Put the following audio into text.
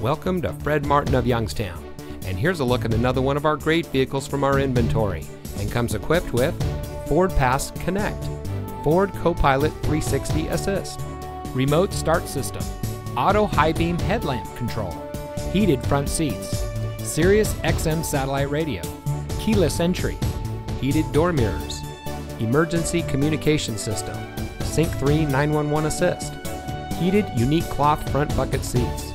Welcome to Fred Martin of Youngstown. And here's a look at another one of our great vehicles from our inventory and comes equipped with Ford Pass Connect, Ford Copilot 360 Assist, remote start system, auto high beam headlamp control, heated front seats, Sirius XM satellite radio, keyless entry, heated door mirrors, emergency communication system, Sync 3 911 assist, heated unique cloth front bucket seats,